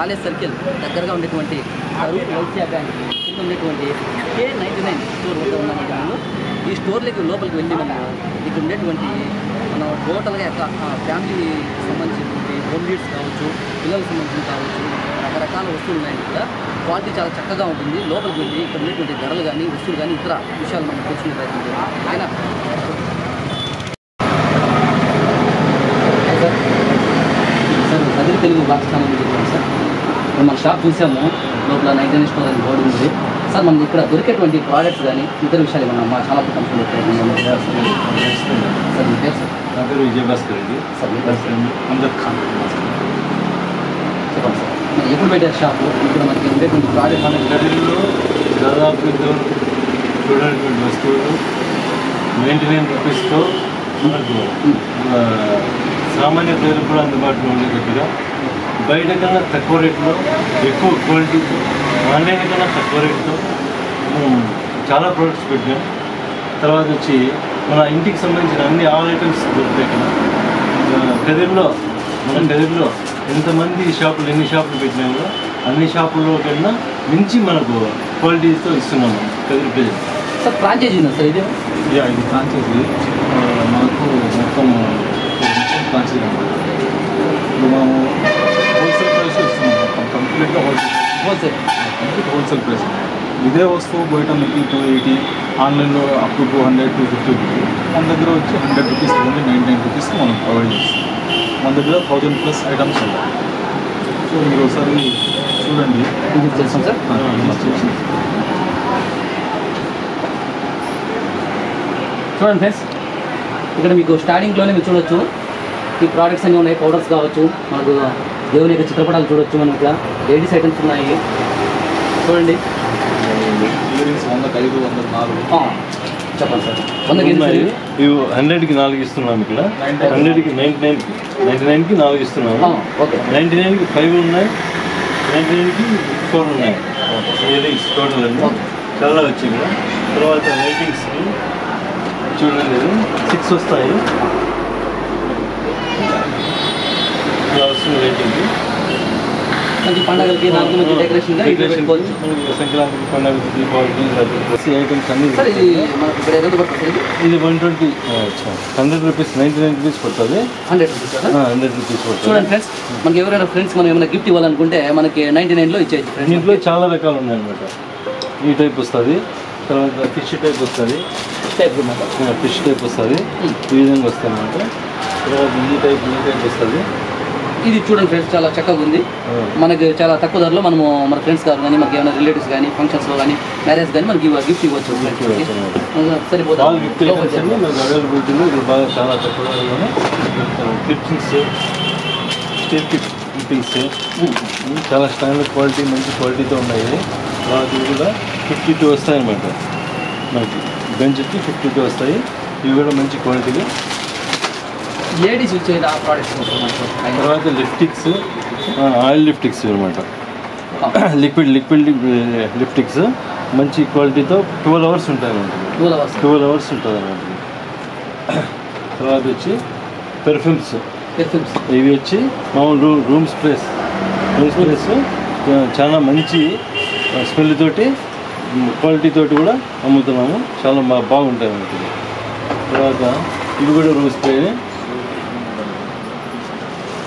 College circle దగ్గరగా ఉండేటువంటి కరూర్ వైద్య బ్యాంక్ కింద ఉండేటువంటి కే నైంటీ నైన్ స్టోర్ వద్ద ఉన్నాం మనము ఈ స్టోర్లకి లోపలికి వెళ్ళి మనము ఇక్కడ ఉండేటువంటి మనం టోటల్గా యొక్క ఫ్యామిలీ సంబంధించినటువంటి హోమ్ నీడ్స్ కావచ్చు పిల్లలకు సంబంధించి కావచ్చు రకరకాల వస్తువులు ఉన్నాయి కూడా క్వాలిటీ చాలా చక్కగా ఉంటుంది. లోపలికి వెళ్ళి ఇక్కడ ఉండేటువంటి ధరలు కానీ వస్తువులు కానీ ఇతర విషయాలు మనం తెలుసుకునే ప్రయత్నం ఆయన సార్ సార్ కదిరి తెలుగు నుంచి వచ్చాను సార్. ఇప్పుడు మన షాప్ చూసాము లోపల నైన్ స్టోర్ అని బోర్డు ఉంది. సార్ మనకి ఇక్కడ దొరికేటువంటి ప్రోడక్ట్స్ కానీ ఇతర విషయాలు ఏమన్నా మా చాలా కంపెనీ సార్. మీ పేరు సార్? నా పేరు విజయభాస్కర్ రెడ్డి సార్ మీ పేరు ఖాన్ చెప్పండి సార్. ఎప్పుడు పెట్టారు షాపు ఇక్కడ మనకి ఉండేటువంటి ప్రోడక్ట్ అనేది గదిలో దాదాపు చూడనటువంటి వస్తువులు నైంటీ నైన్ రూపీస్తో మనకు సామాన్య ప్రజలకు కూడా అందుబాటులో ఉండేటట్టుగా బయట కన్నా తక్కువ రేట్లో ఎక్కువ క్వాలిటీతో ఆన్లైన్ కన్నా తక్కువ రేటుతో మనం చాలా ప్రోడక్ట్స్ పెట్టాం. తర్వాత వచ్చి మన ఇంటికి సంబంధించిన అన్ని ఆల్ ఐటమ్స్ దొరుకుతాయి ఇక్కడ కదిరిలో మన కదిరిలో ఎంతమంది షాపులు ఎన్ని షాపులు పెట్టినా కూడా అన్ని షాపుల్లో కన్నా మించి మనకు క్వాలిటీతో ఇస్తున్నాం కదిరి ప్రజలు సార్ ఫ్రాంచైజీ సార్ ఇది? యా ఇది ఫ్రాంచైజీ మనకు మొత్తం ఫ్రాంచైజీ అన్నమాట ఇప్పుడు మనము కంప్లీట్గా wholesale wholesale complete wholesale price ఇదే వస్తువు బయట మీకు టూ ఎయిటీ ఆన్లైన్లో up to two hundred two fifty మన దగ్గర వచ్చి hundred rupees only nine nine రూపీస్కి మనం ప్రొవైడ్ చేస్తాం. మన దగ్గర థౌజండ్ ప్లస్ ఐటమ్స్ ఉన్నాయి సో మీరు ఒకసారి చూడండి. చేస్తాం సార్. చూడండి ఫ్రెండ్స్ ఇక్కడ మీకు స్టార్టింగ్లోనే మీరు చూడొచ్చు. ఈ ప్రోడక్ట్స్ అన్నీ ఉన్నాయి పౌడర్స్ కావచ్చు మనకు దేవుని యొక్క చిత్రపటాలు చూడొచ్చు మనం ఇక్కడ లేడీస్ ఐటమ్స్ ఉన్నాయి. చూడండి. చెప్పండి సార్. ఇవి హండ్రెడ్కి నాలుగు ఇస్తున్నాం ఇక్కడ. హండ్రెడ్కి నైంటీ నైన్కి నైంటీ నైన్కి నాలుగు ఇస్తున్నాము. ఓకే. నైంటీ నైన్కి ఫైవ్ ఉన్నాయి. నైంటీ నైన్కి ఫోర్ ఉన్నాయి. ఇయరింగ్స్ టోటల్ అండి. చాలా వచ్చాయి ఇక్కడ తర్వాత లైటింగ్స్ చూడండి సిక్స్ వస్తాయి. వస్తుంది లైటింగ్ మంచి పండగలకి దానికి మంచి డెకరేషన్ డెకరేషన్. సంక్రాంతి పండుగ దీపావళికి ఐటమ్స్ అన్ని ఇది మనకు one twenty. Hundred rupees ninety nine rupees పడుతుంది. హండ్రెడ్ రూపీస్ హండ్రెడ్ రూపీస్ చూడండి ఫ్రెండ్స్ మనకి ఎవరైనా ఫ్రెండ్స్ మనం ఏమైనా గిఫ్ట్ ఇవ్వాలనుకుంటే మనకి నైంటీ నైన్లో ఫ్రెండ్స్. దీంట్లో చాలా రకాలు ఉన్నాయన్నమాట ఈ టైప్ వస్తుంది తర్వాత ఫిష్ టైప్ వస్తుంది. టైప్ ఫిష్ టైప్ వస్తుంది. ఈ విధంగా వస్తుంది అనమాట తర్వాత ఈ టైప్ ఈ టైప్ వస్తుంది. ఇది చూడండి ఫ్రెండ్స్ చాలా చక్కగా ఉంది. మనకి చాలా తక్కువ ధరలో మనము మన ఫ్రెండ్స్ గారు కానీ మనకి ఏమైనా రిలేటివ్స్ కానీ ఫంక్షన్స్లో కానీ మ్యారేజ్ కానీ మనకి గిఫ్ట్ ఇవ్వచ్చు. సరిపోతుంది. చాలా స్టాండర్డ్ క్వాలిటీ మంచి క్వాలిటీతో ఉన్నాయి. ఇవి కూడా ఫిఫ్టీ టూ వస్తాయి అనమాట మనకి బెంచ్కి ఫిఫ్టీ టూ వస్తాయి. ఇవి కూడా మంచి క్వాలిటీగా లేడీస్ చేయదు ఆ ప్రోడక్ట్స్ తర్వాత లిప్టిక్స్ ఆయిల్ లిప్టిక్స్ అనమాట లిక్విడ్ లిక్విడ్ లిప్టిక్స్ మంచి క్వాలిటీతో ట్వెల్వ్ అవర్స్ ఉంటాయి అనమాట ట్వెల్వ్ అవర్స్. ఉంటుంది అనమాట తర్వాత వచ్చి పెర్ఫ్యూమ్స్. పెర్ఫ్యూమ్స్. ఇవి వచ్చి మామూలు room room sprays room sprays చాలా మంచి స్మెల్ తోటి క్వాలిటీ తోటి కూడా అమ్ముతున్నాము. చాలా బాగుంటాయి మనకి తర్వాత ఇవి కూడా రూమ్ స్ప్రేనే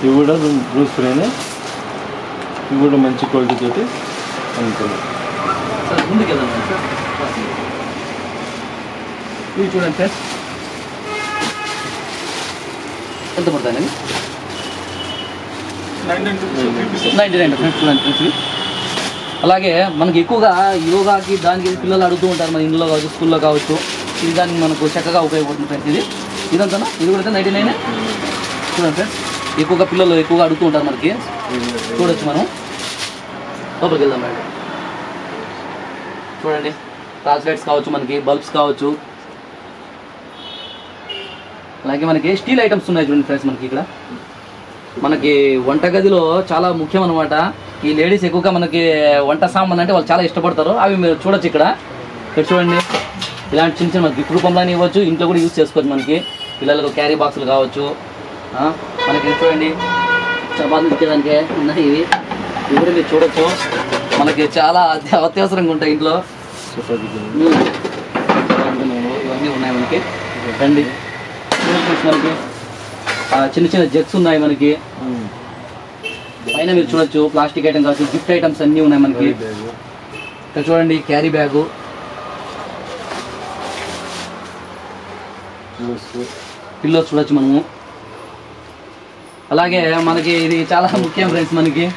ఇవి కూడా బ్లూ స్ప్రేనే ఇవి కూడా మంచి క్వాలిటీ తోటి అమ్ముతున్నాం. Sir sir. ఇవి చూడండి సార్. ఎంత పడుతుందండి నైంటీ నైన్ ఫ్రెండ్స్ చూడండి అలాగే మనకి ఎక్కువగా యోగాకి దానికి పిల్లలు అడుగుతూ ఉంటారు మన ఇంట్లో కావచ్చు స్కూల్లో కావచ్చు. ఇది దానికి మనకు చక్కగా ఉపయోగపడుతుంది ఫ్రెండ్స్ ఇది ఇదంతా ఇది కూడా నైంటీ నైన్ చూడండి ఫ్రెండ్స్ ఎక్కువగా పిల్లలు ఎక్కువగా అడుగుతూ ఉంటారు మనకి. చూడొచ్చు మనం. లోపలికి వెళ్దాం మేడం. చూడండి. టార్చ్ లైట్స్ కావచ్చు మనకి బల్బ్స్ కావచ్చు. అలాగే మనకి స్టీల్ ఐటమ్స్ ఉన్నాయి చూడండి ఫ్రెండ్స్ మనకి ఇక్కడ. మనకి వంటగదిలో చాలా ముఖ్యం అనమాట ఈ లేడీస్ ఎక్కువగా మనకి వంట సామాన్ అంటే వాళ్ళు చాలా ఇష్టపడతారు. అవి మీరు చూడొచ్చు ఇక్కడ. ఇక్కడ చూడండి. ఇలాంటి చిన్న చిన్న గిఫ్ట్ రూపంలో ఇవ్వచ్చు. ఇంట్లో కూడా యూజ్ చేసుకోవచ్చు మనకి. పిల్లలకు క్యారీ బాక్సులు కావచ్చు. మనకి చూడండి. చపాతీలు తినడానికి ఉన్నాయి ఇవి. ఇవి కూడా మీరు చూడొచ్చు. మనకి చాలా అత్య- అత్యవసరంగా ఉంటాయి ఇంట్లో. ఇవన్నీ ఉన్నాయి మనకి. రండి. మనకి. చిన్న చిన్న జగ్స్ ఉన్నాయి మనకి. పైన మీరు చూడొచ్చు. ప్లాస్టిక్ ఐటమ్ కావచ్చు గిఫ్ట్ ఐటమ్స్ అన్నీ ఉన్నాయి మనకి. ఇక్కడ చూడండి క్యారీ బ్యాగు. పిల్లోస్ చూడొచ్చు మనము. అలాగే మనకి ఇది చాలా ముఖ్యం ఫ్రెండ్స్ మనకి.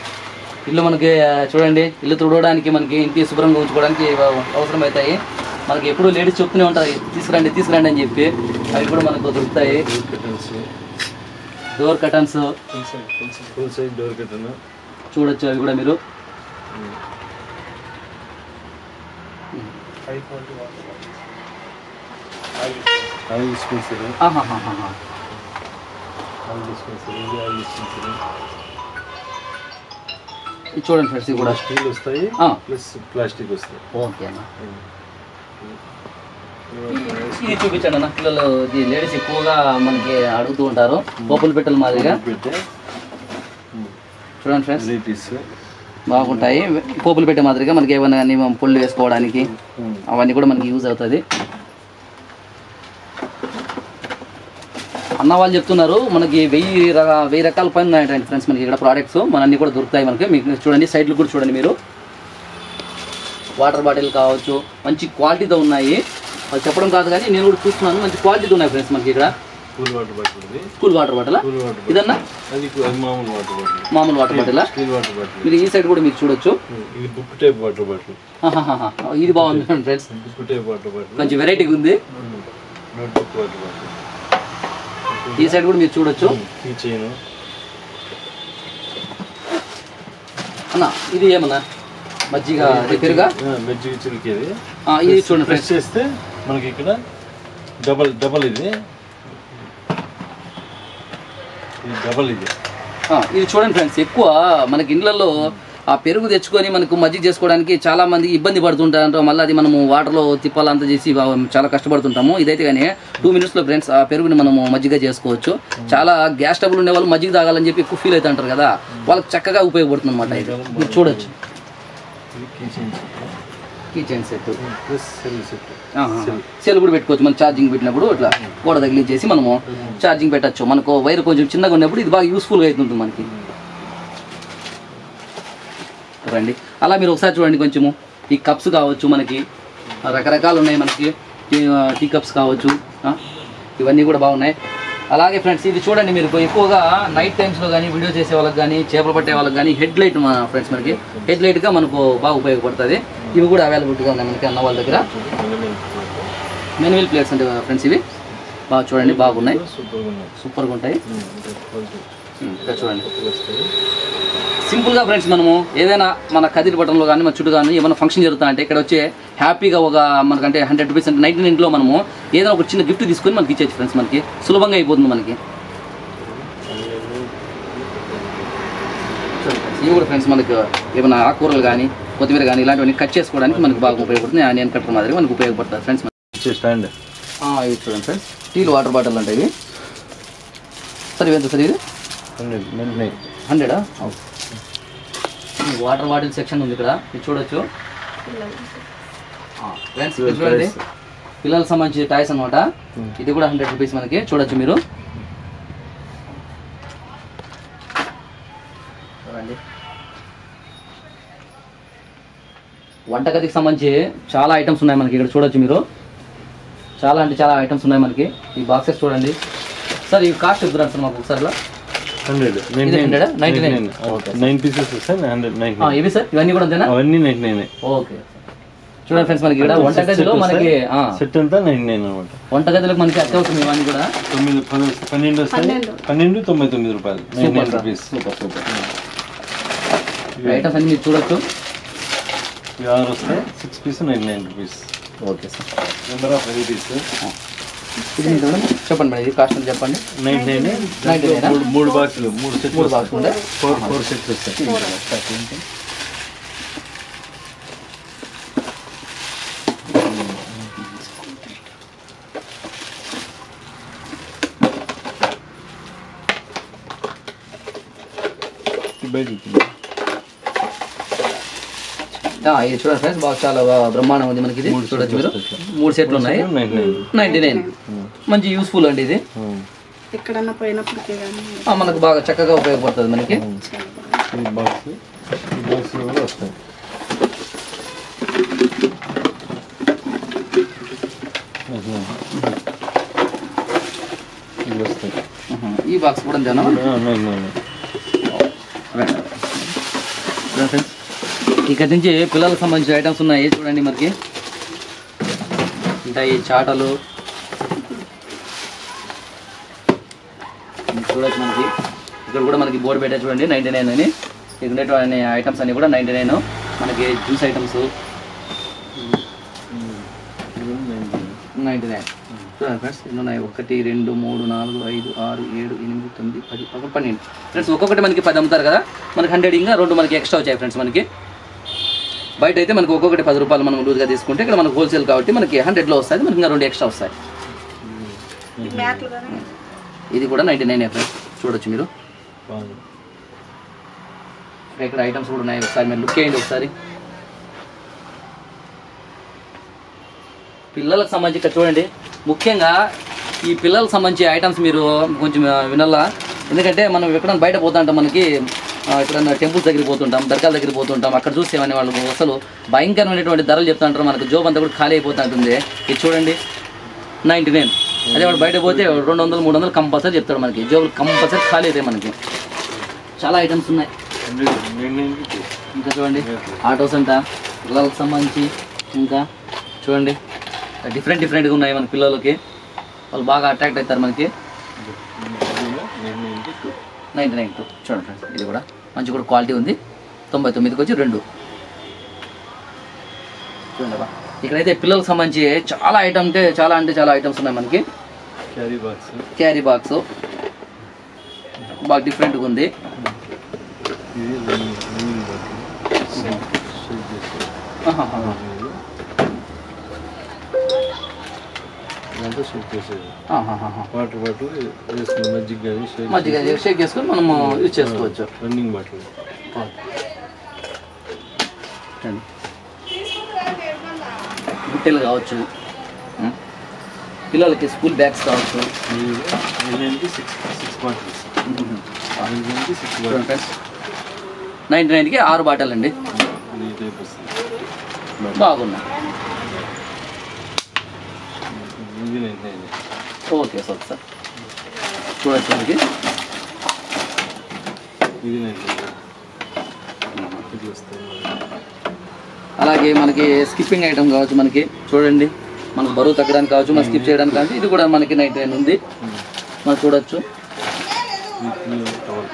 ఇల్లు మనకి చూడండి ఇల్లు తుడవడానికి మనకి ఇంటి శుభ్రంగా ఉంచుకోవడానికి అవ- అవసరం అవుతాయి మనకి ఎప్పుడు లేడీస్ చెప్తూనే ఉంటారు తీసుకురండి తీసుకురండి అని చెప్పి. అవి కూడా మనకు దొరుకుతాయి. డోర్ కటన్స్ డోర్ కట్టను చూడొచ్చు అవి కూడా మీరు. ఆయిల్ డిస్పెన్సరీ ఆహాహాహా. ఆయిల్ డిస్పెన్సరీ ఇది ఆయిల్ డిస్పెన్సరీ ఇది చూడండి ఫ్రెండ్స్ ఇది కూడా. స్టీల్ వస్తాయి. ప్లస్ ప్లాస్టిక్ వస్తాయి. ఓకే అన్న. ఇది చూపించండి అన్న పిల్లలు ఇది లేడీస్ ఎక్కువగా మనకి అడుగుతూ ఉంటారు. పోపులు పెట్టెల మాదిరిగా చూడండి ఫ్రెండ్స్. బాగుంటాయి. పోపులు పెట్టే మాదిరిగా మనకి ఏమైనా కానీ వేసుకోవడానికి అవన్నీ కూడా మనకి యూజ్ అవుతుంది. అన్న వాళ్ళు చెప్తున్నారు మనకి వెయ్యి వెయ్యి రకాల పైన ఉన్నాయండి ఫ్రెండ్స్ మనకి ఇక్కడ ప్రోడక్ట్స్ మన అన్ని కూడా దొరుకుతాయి మనకి. మీకు చూడండి సైడ్లు కూడా చూడండి మీరు. వాటర్ బాటిల్ కావచ్చు మంచి క్వాలిటీతో ఉన్నాయి. వాళ్ళు చెప్పడం కాదు కానీ నేను కూడా చూస్తున్నాను మంచి క్వాలిటీతో ఉన్నాయి ఫ్రెండ్స్ మనకి ఇక్కడ. Cool water bottle cool water ఇదన్నా? అది అది మామూలు వాటర్ బాటిల్ మామూలు water bottle steel water bottle మీరు ఈ సైడ్ కూడా మీరు చూడొచ్చు. ఇది బుక్ టైప్ వాటర్ బాటిల్ ఆహాహాహా. ఇది బాగుంది friends book type water bottle మంచి వెరైటీగా ఉంది. నోట్బుక్ వాటర్ బాటిల్ ఈ సైడ్ కూడా మీరు చూడొచ్చు. అన్న ఇది ఏమన్నా? మజ్జిగ పెరుగా మెజ్జిగ. చిలికేది. ఇది చూడండి ప్రెస్ ఫ్రెండ్స్. చేస్తే మనకి ఇక్కడ డబల్ డబల్ ఇది. ఇది డబల్ ఇది. ఇది చూడండి ఫ్రెండ్స్ ఎక్కువ మనకి ఇండ్లలో ఆ పెరుగు తెచ్చుకొని మనకు మజ్జిగ చేసుకోవడానికి చాలా మంది ఇబ్బంది పడుతుంటారు. మళ్ళీ అది మనము వాటర్లో తిప్పాలంతా చేసి చాలా కష్టపడుతుంటాము. ఇదైతే కానీ టూ మినిట్స్లో ఫ్రెండ్స్ ఆ పెరుగుని మనము మజ్జిగ చేసుకోవచ్చు. చాలా గ్యాస్ ట్రబుల్ ఉండే వాళ్ళు మజ్జిగ తాగాలని చెప్పి ఎక్కువ ఫీల్ అవుతుంటారు కదా. వాళ్ళకి చక్కగా ఉపయోగపడుతుంది అనమాట ఇది. మీరు చూడొచ్చు. కిచెన్ సెట్ సెల్ కూడా పెట్టుకోవచ్చు. మనం ఛార్జింగ్ పెట్టినప్పుడు ఇట్లా గోడ తగిలించేసి మనము ఛార్జింగ్ పెట్టచ్చు. మనకు వైర్ కొంచెం చిన్నగా ఉన్నప్పుడు ఇది బాగా యూస్ఫుల్గా అవుతుంది మనకి. రండి అలా మీరు ఒకసారి చూడండి కొంచెము. ఈ కప్స్ కావచ్చు మనకి. రకరకాలు ఉన్నాయి మనకి. టీ కప్స్ కావచ్చు ఇవన్నీ కూడా బాగున్నాయి. అలాగే ఫ్రెండ్స్ ఇది చూడండి మీరు. ఎక్కువగా నైట్ టైమ్స్లో కానీ వీడియో చేసే వాళ్ళకి కానీ చేపలు పట్టే వాళ్ళకి కానీ హెడ్ లైట్ మన ఫ్రెండ్స్ మనకి. హెడ్ లైట్గా మనకు బాగా ఉపయోగపడుతుంది. ఇవి కూడా అవైలబిలిటీగా ఉన్నాయి మనకి అన్న వాళ్ళ దగ్గర. మెనువల్ ప్లేట్స్ అంటే ఫ్రెండ్స్ ఇవి. బాగా చూడండి బాగున్నాయి. సూపర్గా ఉంటాయి. ఇక్కడ చూడండి. సింపుల్గా ఫ్రెండ్స్ మనము ఏదైనా మన కదిరి పట్టణంలో కానీ మన చుట్టూ కానీ ఏమైనా ఫంక్షన్ జరుగుతా అంటే ఇక్కడ వచ్చే హ్యాపీగా ఒక మనకంటే హండ్రెడ్ రూపీస్ అంటే నైన్టీ నైన్లో మనము ఏదైనా ఒక చిన్న గిఫ్ట్ తీసుకొని మనకి ఇచ్చేది ఫ్రెండ్స్ మనకి. సులభంగా అయిపోతుంది మనకి. ఇవి కూడా ఫ్రెండ్స్ మనకి ఏమైనా ఆకుకూరలు కానీ కొత్తిమీర కానీ ఇలాంటివన్నీ కట్ చేసుకోవడానికి మనకి బాగా ఉపయోగపడుతుంది. ఆనియన్ కట్టర్ మాదిరి మనకి ఉపయోగపడుతుంది ఫ్రెండ్స్ స్టాండ్ ఇవి చూడండి ఫ్రెండ్స్ స్టీల్ వాటర్ బాటిల్ అంటే ఇవి. సార్ ఎంత సార్ ఇది? హండ్రెడ్ వాటర్ బాటిల్ సెక్షన్ ఉంది ఇక్కడ. ఇది చూడొచ్చు. ఫ్రెండ్స్ చూడండి. పిల్లలకు సంబంధించి టాయ్స్ అనమాట ఇది కూడా హండ్రెడ్ రూపీస్ మనకి. చూడొచ్చు మీరు. వంటగదికి సంబంధించి చాలా ఐటమ్స్ ఉన్నాయి మనకి ఇక్కడ. చూడొచ్చు మీరు. చాలా అంటే చాలా ఐటమ్స్ ఉన్నాయి మనకి. ఈ బాక్సెస్ చూడండి. సార్ ఈ కాస్ట్ చెప్తున్నారు సార్ మాకు ఒకసారి. హండ్రెడ్. నైన్ ఇది నైన్ 100? 99? నైన్ పీసెస్ వస్తాయి హండ్రెడ్ నైన్ ఆ, ఇవి సార్? ఇవన్నీ కూడా అంతేనా? అవన్నీ నైన్ నైన్. ఓకే. చూడండి ఫ్రెండ్స్ మనకి ఇక్కడ వంటగదిలో మనకి సెట్ అంతా నైన్ నైన్ అనమాట వంటగదిలో మనకి అత్యవసరం ఇవన్నీ కూడా? తొమ్మిది పది పన్నెండు వస్తాయి? పన్నెండు. తొంభై తొమ్మిది రూపాయలు. Nine nine rupees. Super super. Items అన్ని మీరు చూడొచ్చు. ఆరు వస్తాయి. Six piece nine nine rupees. Okay sir. Number of varieties ఇది మేడం? చెప్పండి మేడం ఇది కాస్ట్ ఎంత చెప్పండి? నైన్ నైన్ 99 మూడు బాక్సులు మూడు సెట్లు మూడు బాక్స్ ఉండే ఫోర్ ఫోర్ సెట్స్ వస్తాయి బయట ఉంటుంది ఆ, ఇది చూడండి ఫ్రెండ్స్ బాగా చాలా బ్రహ్మాండం ఉంది మనకి ఇది. చూడొచ్చు మీరు. మూడు సెట్లు ఉన్నాయి. Nine nine ninety nine. మంచి యూస్ఫుల్ అండి ఇది. ఎక్కడన్నా మనకు బాగా చక్కగా ఉపయోగపడుతుంది మనకి. ఈ బాక్స్ ఈ బాక్స్ కూడా ఫ్రెండ్స్. ఇక్కడ నుంచి పిల్లలకు సంబంధించిన ఐటమ్స్ ఉన్నాయి. చూడండి మనకి? ఉంటాయి చాటలు. చూడొచ్చు మనకి. ఇక్కడ కూడా మనకి బోర్డు పెట్టే చూడండి నైంటీ నైన్ అని. ఇక్కడ ఉండేటువంటి ఐటమ్స్ అన్ని కూడా నైంటీ నైన్ మనకి జ్యూస్ ఐటమ్స్ నైంటీ నైన్ చూడండి ఫ్రెండ్స్ ఎన్ని ఉన్నాయి? ఒకటి రెండు మూడు నాలుగు ఐదు ఆరు ఏడు ఎనిమిది తొమ్మిది పది ఒక పన్నెండు. ఫ్రెండ్స్ ఒక్కొక్కటి మనకి పది అమ్ముతారు కదా? మనకి హండ్రెడ్ ఇంకా రెండు మనకి ఎక్స్ట్రా వచ్చాయి ఫ్రెండ్స్ మనకి. బయట అయితే మనకి ఒక్కొక్కటి పది రూపాయలు మనం లూజ్గా తీసుకుంటే ఇక్కడ మనకు హోల్సేల్ కాబట్టి మనకి హండ్రెడ్లో వస్తుంది మనకి ఇంకా రెండు ఎక్స్ట్రా వస్తాయి. ఇది కూడా నైంటీ నైన్ ఫ్రెండ్స్ చూడొచ్చు మీరు. ఇక్కడ ఐటమ్స్ కూడా ఉన్నాయి. ఒకసారి మీరు లుక్ చేయండి ఒకసారి. పిల్లలకు సంబంధించి ఇక్కడ చూడండి. ముఖ్యంగా ఈ పిల్లలకు సంబంధించి ఐటమ్స్ మీరు కొంచెం వినాలా? ఎందుకంటే మనం ఎక్కడైనా బయట పోతుంటాం మనకి ఆ, ఎక్కడన్నా టెంపుల్స్ దగ్గరికి పోతుంటాం దర్గాల దగ్గర పోతుంటాం అక్కడ చూసేవని వాళ్ళు అసలు భయంకరమైనటువంటి ధరలు చెప్తుంటారు మనకు జోబ్ అంతా కూడా ఖాళీ అయిపోతుంటుంది. ఇది చూడండి నైంటీ నైన్. అదే వాడు బయట పోతే రెండు వందలు మూడు వందలు కంపల్సరీ చెప్తాడు మనకి. జోబులు కంపల్సరీ ఖాళీ అవుతాయి మనకి. చాలా ఐటమ్స్ ఉన్నాయి. ఇంకా చూడండి ఆటోస్ అంట పిల్లలకు సంబంధించి ఇంకా చూడండి. డిఫరెంట్ డిఫరెంట్గా ఉన్నాయి మన పిల్లలకి. వాళ్ళు బాగా అట్రాక్ట్ అవుతారు మనకి. Ninety nine two. చూడండి ఫ్రెండ్స్ ఇది కూడా మంచి కూడా క్వాలిటీ ఉంది. తొంభై తొమ్మిదికి వచ్చి రెండు. చూడండి బా ఇక్కడైతే పిల్లలకు సంబంధించి చాలా ఐటమ్ అంటే చాలా అంటే చాలా ఐటమ్స్ ఉన్నాయి మనకి. క్యారీ బాక్స్ క్యారీ బాక్స్ బాగా డిఫరెంట్గా ఉంది. ఇది బాటిల్ షేక్ చేసేది. వాటర్ బాటిల్ వేసుకున్న మజ్జిగ కానీ షేక్ మజ్జిగ షేక్ చేసుకొని మనము యూజ్ చేసుకోవచ్చు రన్నింగ్ బాటిల్. బుట్టెలు కావచ్చు. పిల్లలకి స్కూల్ బ్యాగ్స్ కావచ్చు. నైన్ నైన్కి ఆరు బాటలు అండి. బాగున్నాయి. ఓకే సార్ సార్ చూడొచ్చు మనకి అలాగే మనకి స్కిప్పింగ్ ఐటమ్ కావచ్చు మనకి చూడండి. మనకు బరువు తగ్గడానికి కావచ్చు మనం స్కిప్ చేయడానికి కావచ్చు ఇది కూడా మనకి నైంటీ నైన్ ఉంది. మనం చూడొచ్చు. టవల్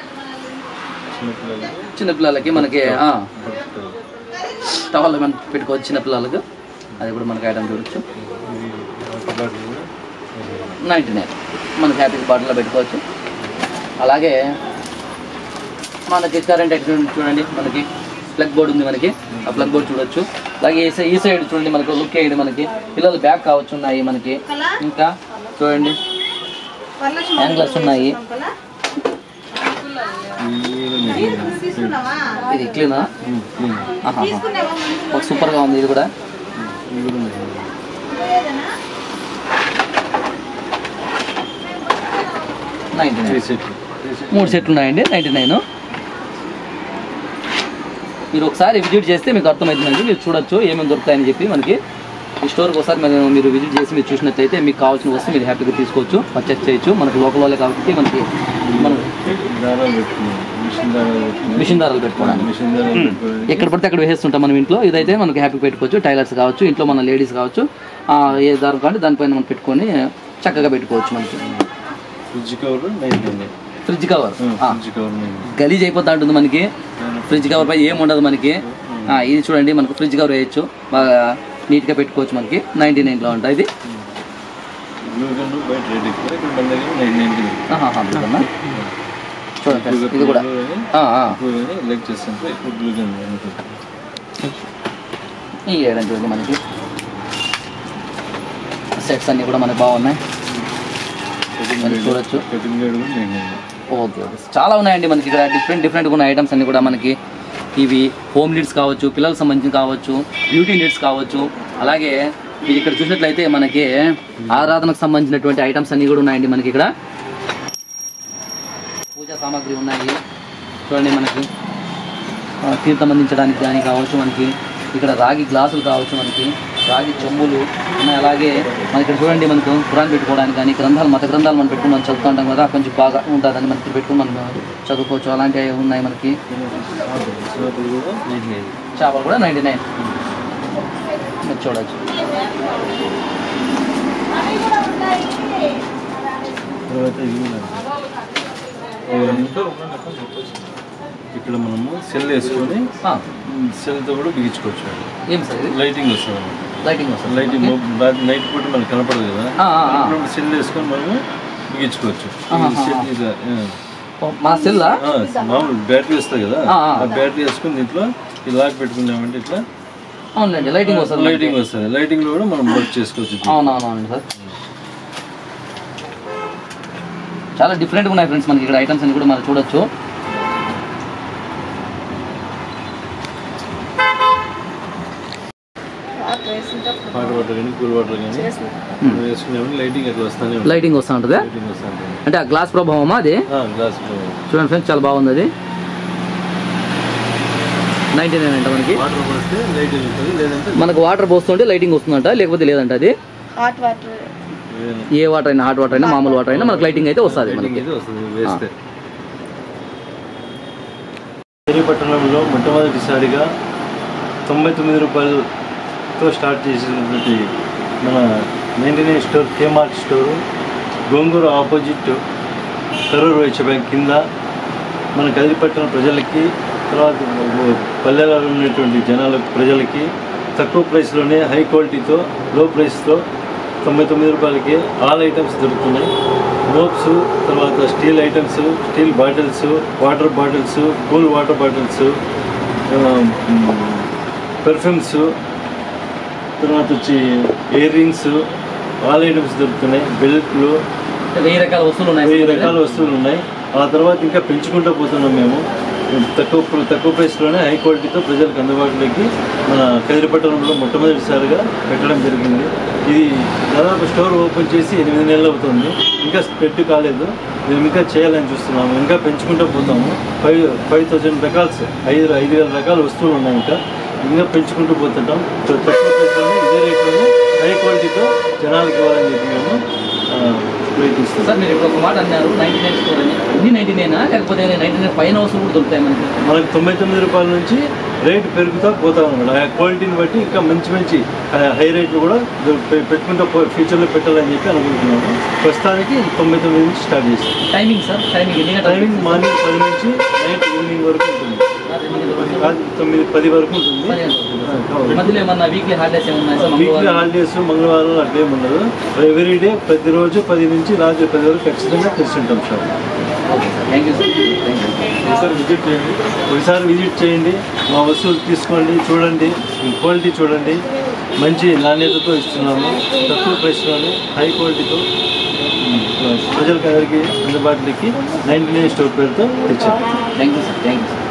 చిన్నపిల్లలకి మనకి టవల్ మనం పెట్టుకోవచ్చు చిన్నపిల్లలకు. అది కూడా మనకి ఐటమ్ చూడొచ్చు ఇది వాటర్ బాటిల్ కూడా నైంటీ నైన్. మనకి హ్యాపీ బాటిల్లో పెట్టుకోవచ్చు. అలాగే మనకి కరెంట్ ఎక్స్టెంట్ చూడండి మనకి. ప్లగ్ బోర్డ్ ఉంది మనకి. ఆ ప్లగ్ బోర్డ్ చూడొచ్చు. అలాగే ఈ సై- ఈ సైడ్ చూడండి మనకి లుక్ వేయండి మనకి. పిల్లల బ్యాగ్ కావచ్చు ఉన్నాయి మనకి. ఇంకా చూడండి. హ్యాంగ్లర్స్ ఉన్నాయి. ఇది క్లీనా ఒక సూపర్గా ఉంది ఇది కూడా. Ninety nine. మూడు సెట్లు ఉన్నాయండి నైంటీ నైన్. మీరు ఒకసారి విజిట్ చేస్తే మీకు అర్థమవుతుందండి మీరు చూడొచ్చు ఏమేమి దొరుకుతాయని చెప్పి మనకి. ఈ స్టోర్కి ఒకసారి మీరు మీరు విజిట్ చేసి మీరు చూసినట్లయితే మీకు కావాల్సిన వస్తువు మీరు హ్యాపీగా తీసుకోవచ్చు పర్చేస్ చేయొచ్చు. మనకు లోకల్ వాళ్ళే కాబట్టి మనకి మనం మిషన్ దారాలు పెట్టుకోవడానికి. ఎక్కడ పడితే అక్కడ వేసేస్తుంటాం మనం ఇంట్లో. ఇదైతే మనకి హ్యాపీ పెట్టుకోవచ్చు టైలర్స్ కావచ్చు ఇంట్లో మన లేడీస్ కావచ్చు. ఏ దారం కాబట్టి దానిపైన మనం పెట్టుకొని చక్కగా పెట్టుకోవచ్చు మనకి. Fridge cover. ఫ్రిడ్జ్ కవర్ గలీజ్ అయిపోతా ఉంటుంది మనకి. ఫ్రిడ్జ్ కవర్ పై ఏం ఉండదు మనకి. ఇది చూడండి మనకు ఫ్రిడ్జ్ కవర్ వేయచ్చు. బాగా నీట్గా పెట్టుకోవచ్చు మనకి. నైంటీ నైన్లో ఉంటుంది ఇది? చూడండి ఇది కూడా. ఈ ఏడండి మనకి. సెట్స్ అన్నీ కూడా మనకి బాగున్నాయి. చూడొచ్చు. Okay okay. చాలా ఉన్నాయండి మనకి ఇక్కడ డిఫరెంట్ డిఫరెంట్గా ఉన్న ఐటమ్స్ అన్ని కూడా మనకి. ఇవి హోమ్ నీడ్స్ కావచ్చు పిల్లలకు సంబంధించి కావచ్చు బ్యూటీ నీడ్స్ కావచ్చు. అలాగే ఇది ఇక్కడ చూసినట్లయితే మనకి ఆరాధనకు సంబంధించినటువంటి ఐటమ్స్ అన్ని కూడా ఉన్నాయండి మనకి ఇక్కడ. పూజా సామాగ్రి ఉన్నాయి. చూడండి మనకి. తీర్థం అందించడానికి కానీ కావచ్చు మనకి. ఇక్కడ రాగి గ్లాసులు కావచ్చు మనకి. రాగి ఉన్నాయి అలాగే మనకి ఇక్కడ చూడండి మనకు ఖురాన్ పెట్టుకోవడానికి కానీ గ్రంథాలు మత గ్రంథాలు మనం పెట్టుకుని మనం చదువుతూ ఉంటాం కదా కొంచెం బాగా ఉంటుందని మనకి పెట్టుకుని మనం చదువుకోవచ్చు. అలాంటివి ఉన్నాయి మనకి. చేపలు కూడా నైంటీ నైన్ కూడా. ఇక్కడ మనము సెల్ వేసుకొని సెల్తో కూడా బిగించుకోవచ్చు. లైటింగ్ వస్తుంది. లైటింగ్ వస్తుంది. లైటింగ్ నైట్ పూట మనకు కనపడదు కదా. సెల్ వేసుకొని మనము బిగించుకోవచ్చు సెల్ మా సెల్లా ఆ, మామూలు బ్యాటరీ వస్తుంది కదా. ఆ, బ్యాటరీ వేసుకొని దీంట్లో ఈ లాక్ పెట్టుకున్నామంటే ఇట్లా అవునండి లైటింగ్ వస్తుంది లైటింగ్ వస్తుంది. లైటింగ్ కూడా మనం వర్క్ చేసుకోవచ్చు అవునవునవునండి సార్. చాలా డిఫరెంట్గా ఉన్నాయి ఫ్రెండ్స్ మనకి ఇక్కడ ఐటమ్స్ అన్ని కూడా మనం చూడొచ్చు వాటర్ వేసింటే హాట్ వాటర్ కానీ కూల్ వాటర్ కానీ చేసిన వేసుకున్నామంటే లైటింగ్ అట్లా వస్తానే ఉంటుంది. లైటింగ్ వస్తూ ఉంటుందా అంటే ఆ గ్లాస్ ప్రభావమా అది? గ్లాస్ చూడండి ఫ్రెండ్స్ చాలా బాగుంది అది. నైంటీ నైన్ అంట మనకి. వాటర్ పోస్తే లైట్ వెళ్తుంది లేదంటే మనకు వాటర్ పోస్తుంటే లైటింగ్ వస్తుందంట లేకపోతే లేదంట అది? హాట్ వాటర్ వేరే ఏ వాటర్ అయినా హాట్ వాటర్ అయినా మామూలు వాటర్ అయినా మనకు లైటింగ్ అయితే వస్తుంది మనకి. అయితే వస్తుంది వేస్తే. పట్టణంలో మొట్టమొదటిసారిగా తొంభై తొమ్మిది రూపాయలతో స్టార్ట్ చేసినటువంటి మన maintenance store Kmart store Gongura opposite Karur Vysya bank కింద మన కదిరిపట్టణ ప్రజలకి తర్వాత పల్లెలలో ఉన్నటువంటి జనాలకు ప్రజలకి తక్కువ ప్రైస్లోనే హై క్వాలిటీతో లో ప్రైస్తో తొంభై తొమ్మిది రూపాయలకి ఆల్ ఐటమ్స్ దొరుకుతున్నాయి. మోప్స్ తర్వాత steel items steel bottles water bottles cool water bottles perfumes తర్వాత వచ్చి ఇయర్ రింగ్స్ ఆల్ ఐటమ్స్ దొరుకుతున్నాయి బెల్ట్లు వెయ్యి రకాల వస్తువులు ఉన్నాయి. వెయ్యి రకాల వస్తువులు ఉన్నాయి. ఆ తర్వాత ఇంకా పెంచుకుంటూ పోతున్నాం మేము. తక్కువ తక్కువ ప్రైస్లోనే హై క్వాలిటీతో ప్రజలకు అందుబాటులోకి మన కదిరిపట్టణంలో మొట్టమొదటిసారిగా పెట్టడం జరిగింది. ఇది దాదాపు స్టోర్ ఓపెన్ చేసి ఎనిమిది నెలలు అవుతుంది. ఇంకా స్ప్రెడ్ కాలేదు. మేము ఇంకా చేయాలని చూస్తున్నాము. ఇంకా పెంచుకుంటూ పోతాము. ఫైవ్ ఫైవ్ థౌజండ్ రకాల్స్ ఐదు ఐదు వేల రకాల వస్తువులు ఉన్నాయి ఇంకా. ఇంకా పెంచుకుంటూ పోతుంటాం. తక్కువ ప్రైస్లోనే ఇదే రేట్లోనే హై క్వాలిటీతో జనాలకు ఇవ్వాలని చెప్పి మేము ఆ, ప్రయత్నిస్తున్నాం. సార్ మీరు ఇప్పుడు ఒక మాట అన్నారు నైన్టీ నైన్ స్టోర్ అని. అన్ని నైన్టీ నైనా లేకపోతే నైన్టీ నైన్ పైన వస్తువులు కూడా దొరుకుతాయి మనకి? మనకి తొంభై తొమ్మిది రూపాయల నుంచి రేట్ పెరుగుతా పోతా ఉన్నాడు. ఆ క్వాలిటీని బట్టి ఇంకా మంచి మంచి హై- రేట్లు కూడా పెట్టుకుంటూ ఫ్యూచర్లో పెట్టాలని చెప్పి అనుకుంటున్నాము. ప్రస్తుతానికి తొంభై తొమ్మిది నుంచి స్టార్ట్ చేస్తాం. Timing sir timing timing morning పది నుంచి నైట్ ఈవినింగ్ వరకు ఉంటుంది. తొమ్మిది పది వరకు ఉంటుంది. మధ్యలో ఏమన్నా వీక్లీ హాలిడేస్ ఏమన్నా సార్ వీక్లీ మంగళవారం? హాలిడేస్ మంగళవారం అట్లేం ఉండదు. ఎవ్రీ డే ప్రతిరోజు పది నుంచి రాత్రి పది వరకు ఖచ్చితంగా ఓకే సార్. ఒకసారి విజిట్ చేయండి. ఒకసారి విజిట్ చేయండి. మా వస్తువులు తీసుకోండి చూడండి. క్వాలిటీ చూడండి. మంచి నాణ్యతతో ఇస్తున్నాము. తక్కువ ప్రైస్లోనే హై క్వాలిటీతో ప్రజలకు అందరికీ అందుబాటులోకి నైంటీ నైన్ స్టోర్ పేరుతో తెచ్చాము thank you sir thank you sir